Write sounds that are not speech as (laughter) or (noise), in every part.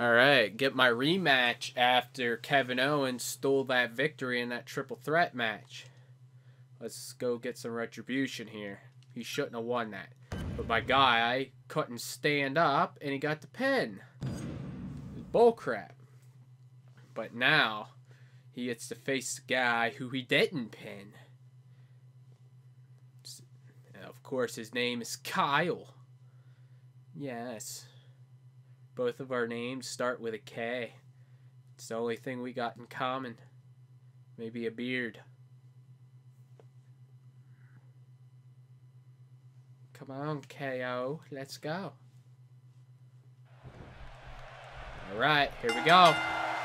Alright, get my rematch after Kevin Owens stole that victory in that triple threat match. Let's go get some retribution here. He shouldn't have won that. But my guy couldn't stand up and he got the pin. Bullcrap. But now, he gets to face the guy who he didn't pin. And of course, his name is Kyle. Yes. Both of our names start with a K. It's the only thing we got in common. Maybe a beard. Come on, KO. Let's go. Alright, here we go.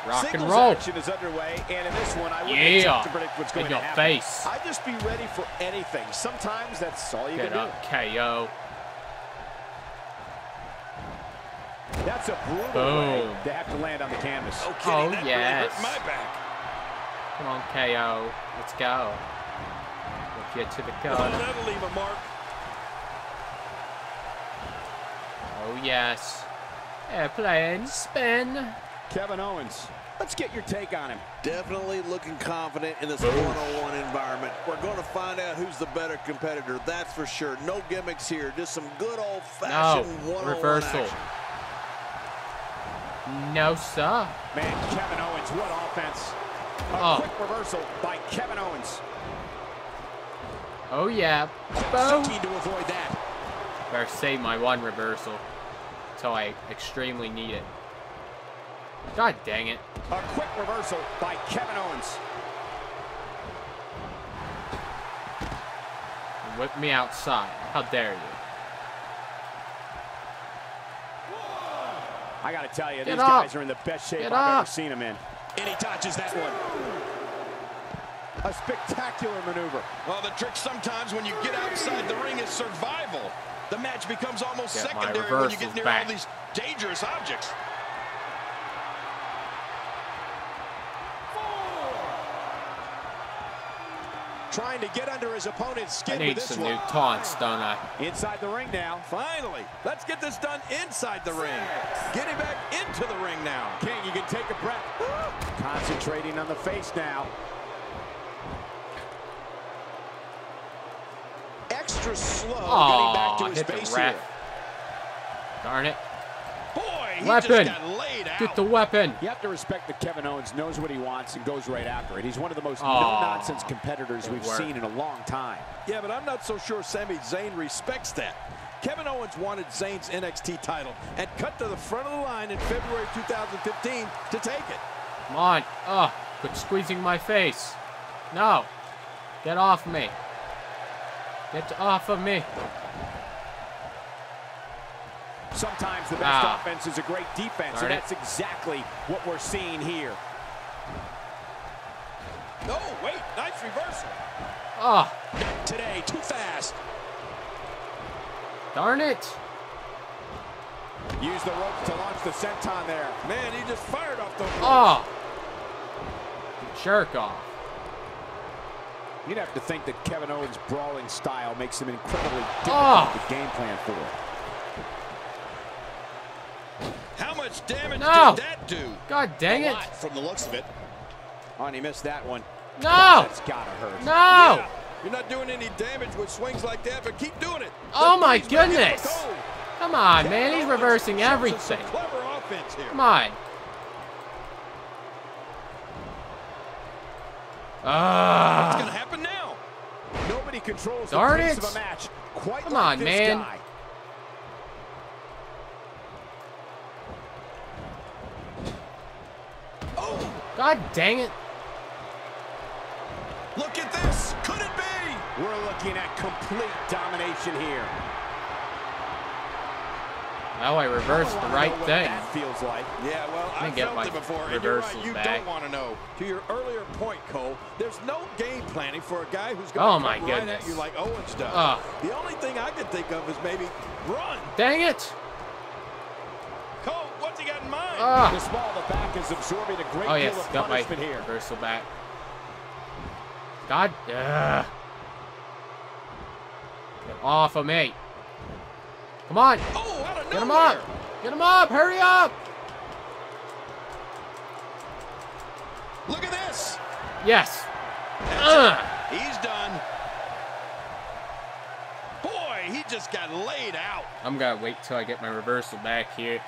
Rock Singles and roll. action is underway, and in this one, I wouldn't Yeah. to predict what's going In to your happen. face. I'd just be ready for anything. Sometimes that's all you Get can up, KO. That's a brutal Boom. way to have to land on the canvas. Oh, Oh, kidding. that yes. really hurt my back. Come on, KO. Let's go. We'll get to the Oh, that'll leave a mark. Oh, yes. Airplane spin. Kevin Owens, let's get your take on him. Definitely looking confident in this Boom. one-on-one environment. We're going to find out who's the better competitor, that's for sure. No gimmicks here, just some good old-fashioned No. one-on-one Reversal. action. No, sir. Man, Kevin Owens, what offense. A Oh. quick reversal by Kevin Owens. Oh, yeah. So Boom. to avoid that. Better save my one reversal. Until I extremely need it. God dang it. A quick reversal by Kevin Owens. Whip me outside. How dare you? I got to tell you, Get these up. guys are in the best shape Get I've ever seen them in. And he touches that one. A spectacular maneuver. Well, the trick sometimes when you get outside the ring is survival. The match becomes almost Get secondary when you get near back. all these dangerous objects. Trying to get under his opponent's I skin with need some one. new taunts, don't I? Inside the ring now. Finally, let's get this done inside the ring. Getting back into the ring now. King, you can take a breath. (gasps) Concentrating on the face now. Extra slow getting back to his hit the base ref. here. Darn it. Boy, he Weapon. just got laid out. Get the weapon. You have to respect that Kevin Owens knows what he wants and goes right after it. He's one of the most Aw. no-nonsense competitors we've work. seen in a long time. Yeah, but I'm not so sure Sami Zayn respects that. Kevin Owens wanted Zayn's NXT title and cut to the front of the line in February 2015 to take it. Come on. Oh, quit squeezing my face. No. Get off me. Get off of me. Sometimes the best Ah. offense is a great defense, Darn and it. that's exactly what we're seeing here. No, wait, nice reversal. Oh, Today, too fast. darn it. Use the ropes to launch the senton there. Man, he just fired off those. Oh. Ah. Jerk off. You'd have to think that Kevin Owens' brawling style makes him incredibly ah. difficult Oh. to game plan for. How much damage No. did that do? God dang a it. lot from the looks of it. Oh, and he missed that one. No. That's gotta hurt. No. Yeah, you're not doing any damage with swings like that, but keep doing it. Oh The my knees may get goodness. Come on, Kevin man. He's reversing everything. Clever offense here. Come on. What's Ah. going to happen now? Nobody controls Darn the pace it. of a match quite Come like on, this man. guy. God dang it. look at this. Could it be? We're looking at complete domination here. Well, I reversed I the right thing. That feels like. Yeah, well, I've get felt my it before, and you're right, you back. don't want to know. To your earlier point, Cole, there's no game planning for a guy who's Oh, going to my come right at you like Owens does. Ugh. Ah. The only thing I can think of is maybe run. Dang it. He got in mind? The Ah. small of the back is absorbing a great Oh, deal of Got my punishment here. reversal back. God. Ugh. Get off of me. Come on. oh, Get him up. Get him up. Hurry up. Look at this. Yes. It. He's done. Boy, he just got laid out. I'm gonna wait till I get my reversal back here.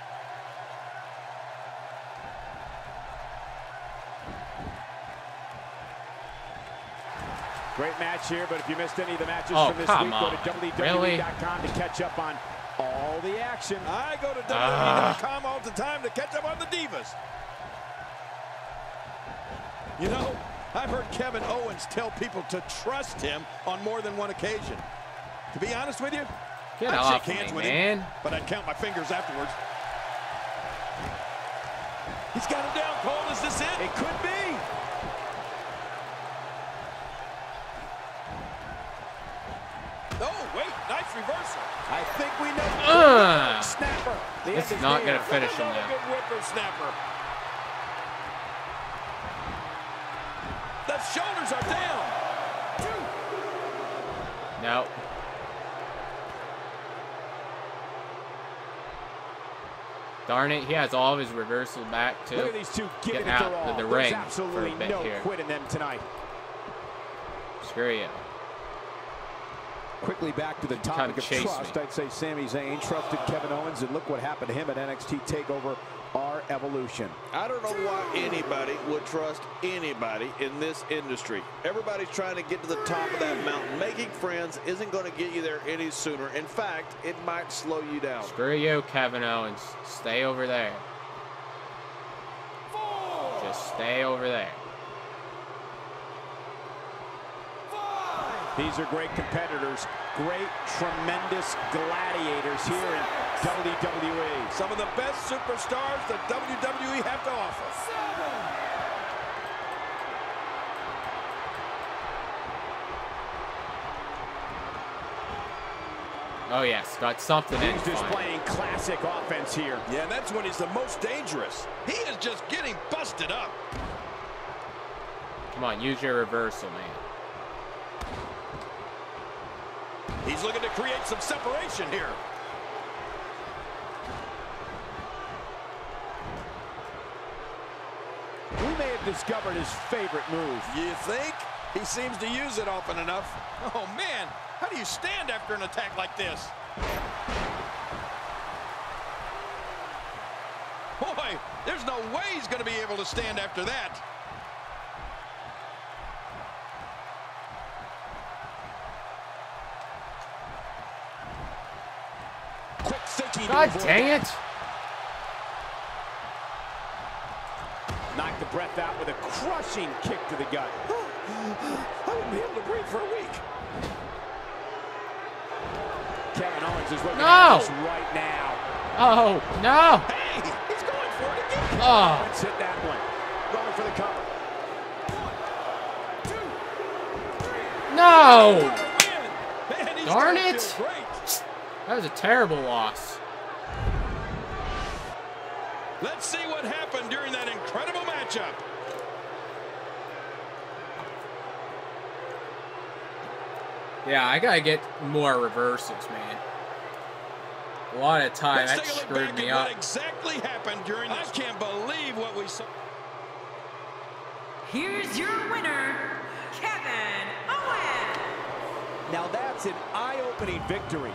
Great match here, but if you missed any of the matches Oh, from this come week, go to on. Really? WWE.com to catch up on all the action. I go to Ah. WWE.com all the time to catch up on the Divas. You know, I've heard Kevin Owens tell people to trust him on more than one occasion. To be honest with you, Get I'd off shake me, hands with man. him, but I'd count my fingers afterwards. He's got him down, Cole. Is this it? It could be. Oh, wait, nice reversal. I think we know. Ugh. Snapper. The It's is not gonna finish him Another now. good whippersnapper. The shoulders are down. No. Darn it, he has all of his reversal back Look too. at these two giving Get it out of all. the There's ring absolutely for a bit no here. quit in them tonight. Screw you. Quickly back to the Kinda topic of trust. me. I'd say Sami Zayn trusted Kevin Owens, and look what happened to him at NXT TakeOver R Evolution. I don't know why anybody would trust anybody in this industry. Everybody's trying to get to the top of that mountain. Making friends isn't going to get you there any sooner. In fact, it might slow you down. Screw you, Kevin Owens. Stay over there. Just stay over there. These are great competitors, great, tremendous gladiators here in WWE. Some of the best superstars that WWE have to offer. Oh yes, got something in He's fine. displaying classic offense here. Yeah, and that's when he's the most dangerous. He is just getting busted up. Come on, use your reversal, man. He's looking to create some separation here. We may have discovered his favorite move. You think? He seems to use it often enough. Oh, man. How do you stand after an attack like this? Boy, there's no way he's going to be able to stand after that. Quick thinking. to God dang it! Knocked the breath out with a crushing kick to the gut. (gasps) I wouldn't be able to breathe for a week. Kevin Owens is looking No! at right now. Oh no! Hey, he's going for it again. Oh, Let's hit that one. Going for the cover. One, two, three. no! Man, Darn it. That was a terrible loss. Let's see what happened during that incredible matchup. Yeah, I gotta get more reversals, man. A lot of time Let's that take a look screwed back me at up. what exactly happened during this. I can't believe what we saw. Here's your winner, Kevin Owens. Now that's an eye-opening victory.